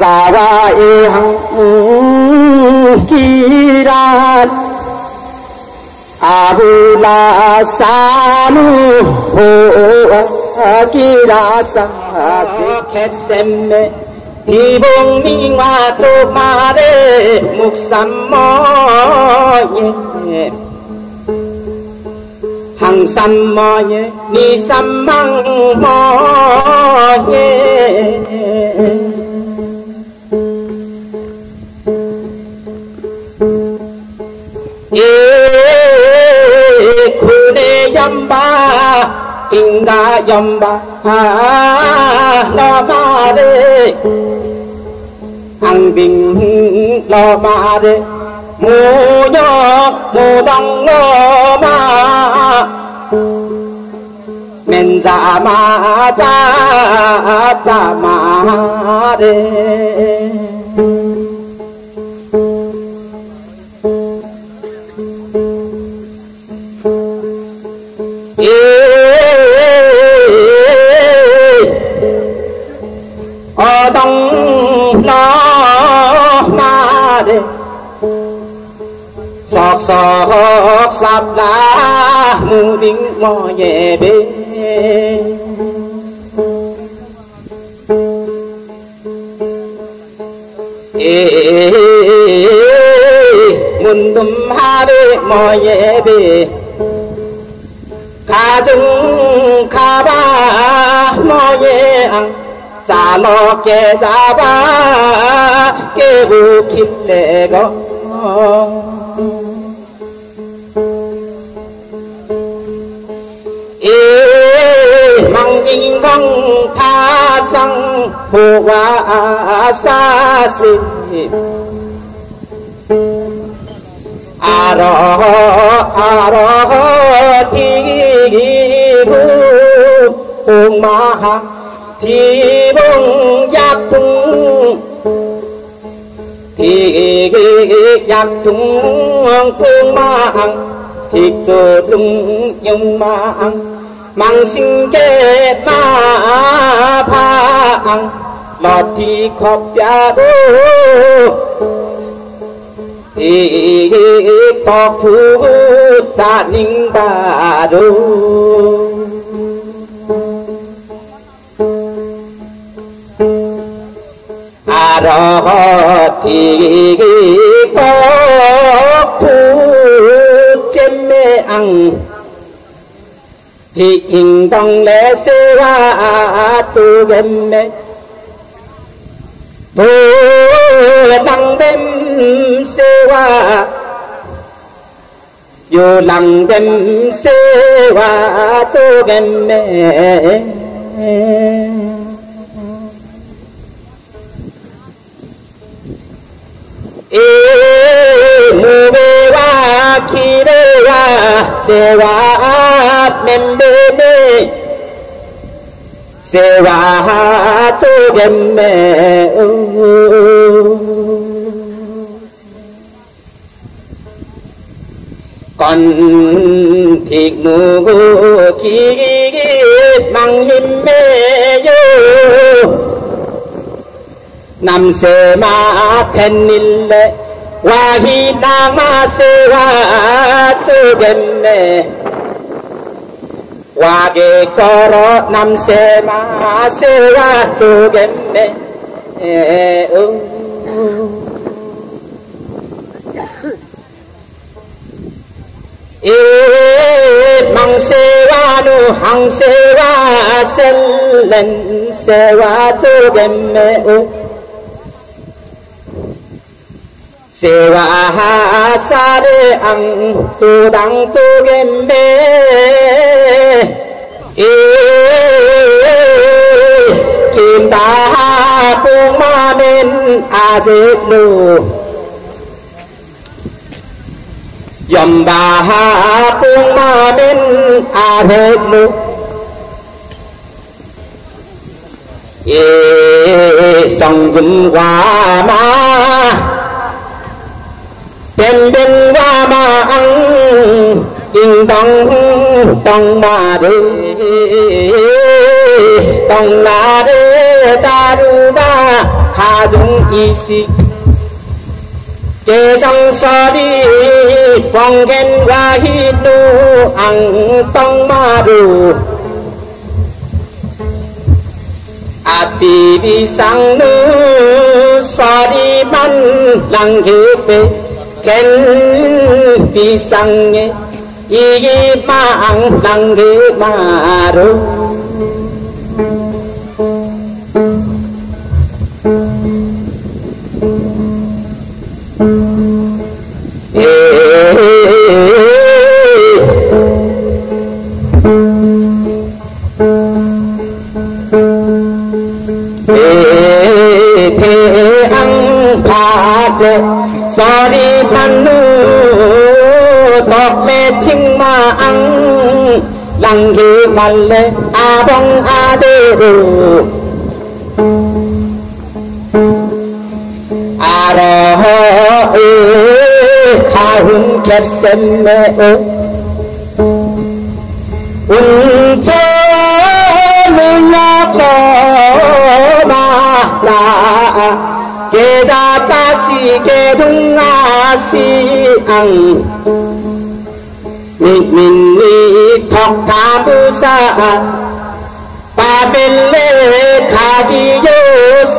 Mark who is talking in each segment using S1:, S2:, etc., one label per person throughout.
S1: 사와의 한기란 아브라사누 호기라사
S2: 캡셈메 이봉민과 도마레 묵삼모예 항삼모예 니삼망모예 예 jamba lo ma de ăn bình lo ma de mu nhớ mu dong lo ma. Men za ma cha cha ma de 뭐 예배 문둠 하래 뭐 예배 가정 가봐 뭐예앙 자너 깨잡아 깨고 깊대고 con tha sang hồ hoa xa xỉ à rõ à rõ thi bu buông mà thi buông giác tung thì giác tung buông mà thì chờ lung nhung mà mang sinh kê ma phang lọt thì khóc ya bố thì có phú cha ninh bà đô 알아 티고 부잼매앙 thì in đông lễ sư hoa tu gần mê. Tu đăng đêm sư hoa. Dù lăng đêm sư hoa tu gần mê. Hãy se va mem be be se va tu gem me. Còn thịt nụ chi mang him mê yo nam se ma pen nille 와히나마세와 쪼겐메 와게 걸어 남세마세와 쪼겐메 이 망세와누 항세와 셀렌세와 쪼겐메 Sewa asare ang sudang tugembe E kinta hapung mamin azit lu Yamba hapung mamin azit lu E song jun wa ma trên đinh qua ba ăn yên tông tông mà đi tông là đi ta đu ba hà dung y si. Kê trong sa đi con ghen qua hi tu, ăn tông mà đủ ti đi sang nữ sa đi ban lăng hiệp kel pisang ye igi mang lang ri maru lăng hi mal lê a bong a đê đù a rơ ư kha hun kẹp xem mê ư un chơ mi nhạc la kê ra ta si kê thung a si ăn mình mình ni thọc tha sa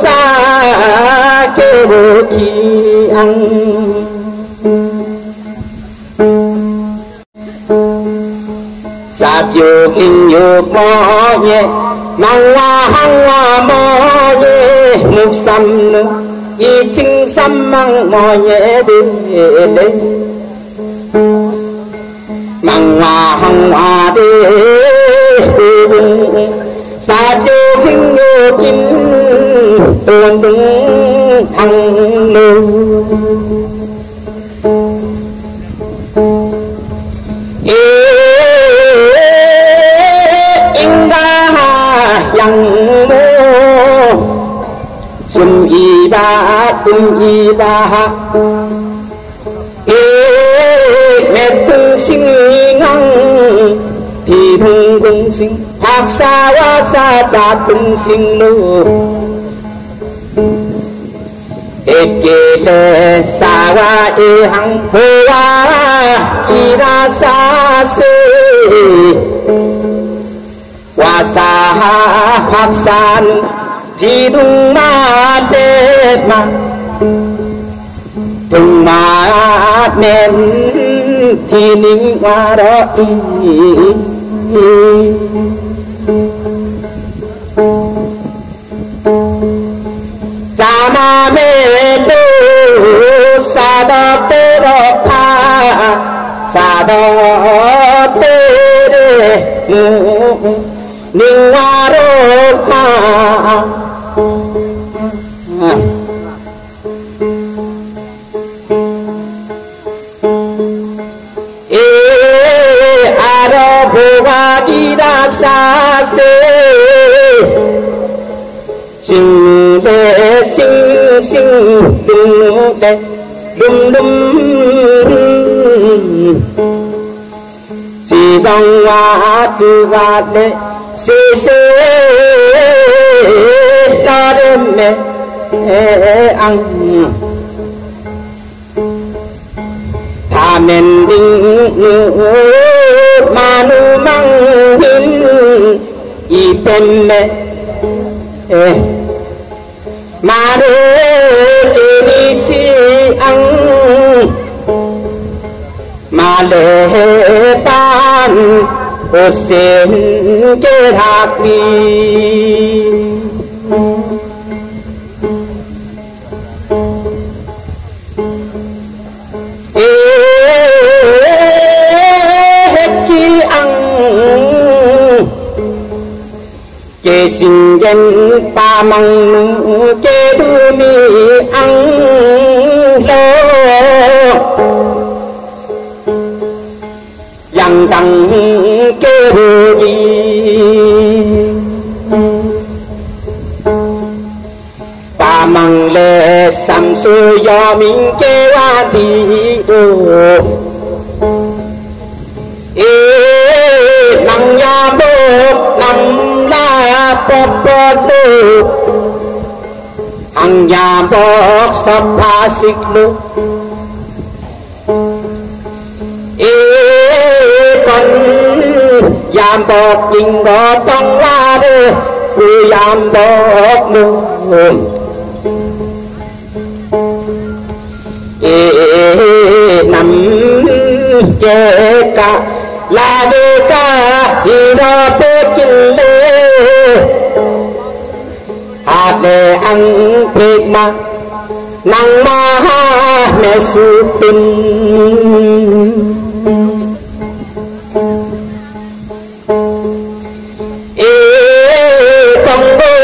S2: sa sạp vô kinh vô mò nhé năng hoa hăng hoa mò nhé mục xăm nữa, y chinh xăm măng mò nhé đi măng hòa hồng hòa đi xa vô kinh vô chính tuôn đúng thăng lưu cha tung sinh lu e kê tê sa wa e hằng hô wa ra sa se wa sa hạc san thì thung ma tê ma thung ma nên thì nín hoa đó y cha ma mê tu sa đo tê đo tha sa đo tê đê mu ninh hoa đô tha ê a đo bồ ga đi đa sa sinh sinh đừng đẹp đừng đâm chỉ dòng hoa hát và đệ xì xì ra đêm mẹ ăn thả mềm đinh nữ mà nu măng hin y tên mẹ mà để đi si ăn. Mà để ban ô sen kê hạc đi. Dân ta mong chế kê đu mi ăn lo yang đằng chế đu gì? Ta mong lê sam su do mình chế hoa đi yabok sa yam bok yambok inggo tong la de lade yam bok nu E nam che ka la de ka hi nó pe kin le ha de ăn thịt mà nang ma ha na su tin e công bố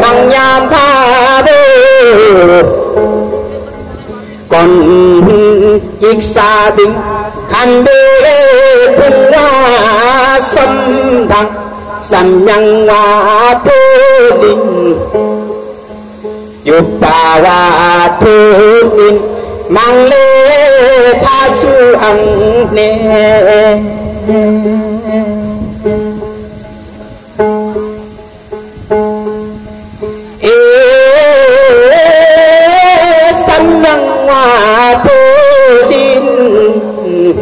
S2: mang yam tha bố còn chiếc xa bình khăn bê lê thung hoa sâm đăng sầm nhăng wa thê linh thô đình dục bà mang lê tha su hằng nê xâm nhân hoa thô đình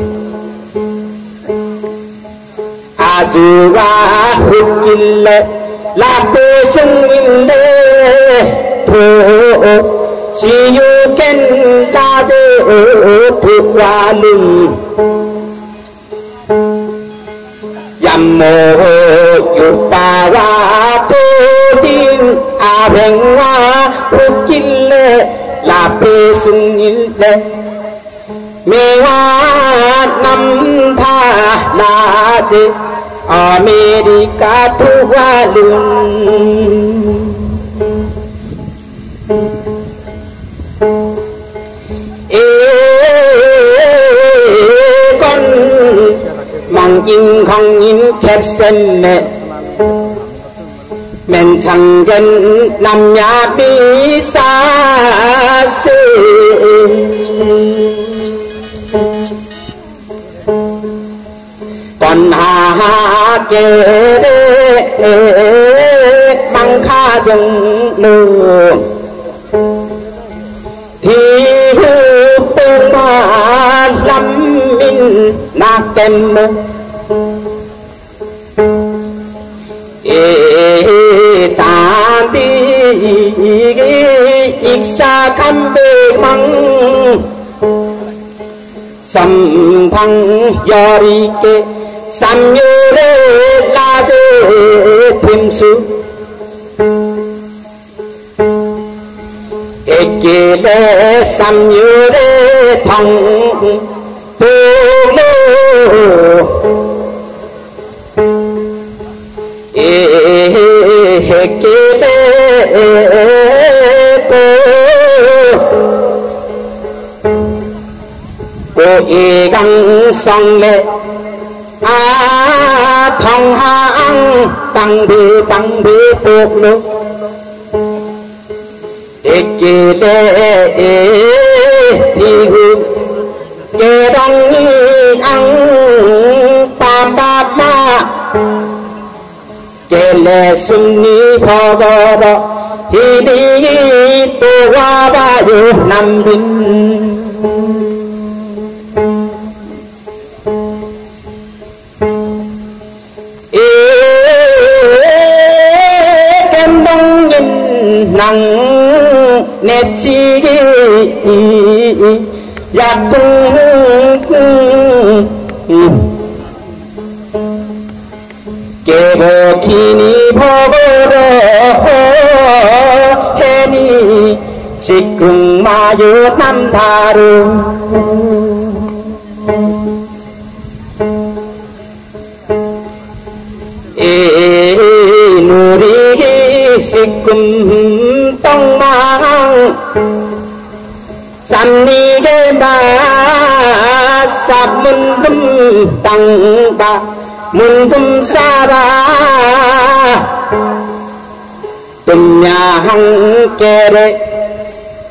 S2: ajuwa hukille la pe sung tho si yu ken la je thu wa lung yam mo yu pa wa tu din a beng wa hukille la pe sung ille mê hoa năm tha thu không yên không yên khép sen mẹ. Men chẳng gần nằm nhà bi xa xê còn hà hà kê đê măng kha dừng lù thì hư bông mà lắm minh na kem mơ ik sa khăm bê măng. Sầm thăng do đi kê yori như samyore la dê thêm sư ê kê lê su như samyore thăng tu lo song lệ. A thong ha ăn tăng bi tăng bi buộc lu eki lệ thì hương kê đông nghi ăn tam ba ma kê lệ sung ni phò bò bò, thì đi tu hoa ba dù nam bình. Nét chi giặc tung kê bồ khi ni bồ bồ đô hê ni xích cùng ma yu nam tha ru ê nuri sikum tong mang san ni ge ba sap mun tum tang ba mun tum xa ba tum nhà hăng kê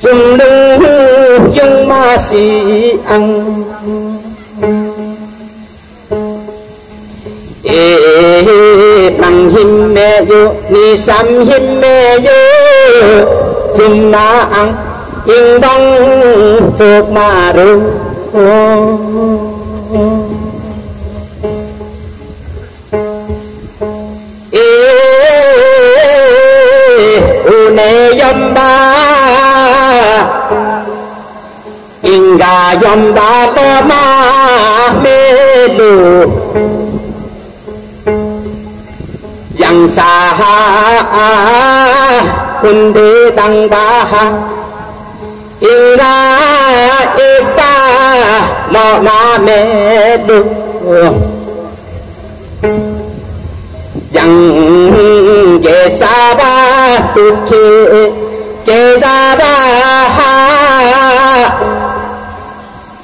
S2: chung đừng dung ma si ăn ê bằng him mẹ yo ni sam him mẹ yo chim ăn, yên đong thuộc mà ru une yamba inga yamba mê melu yang saha kundi tang ra inga ta mo na melu yang ye saba tukhe ke ba ha.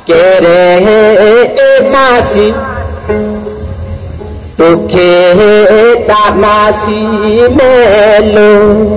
S2: Ke re e masi Porque que tá mais melhor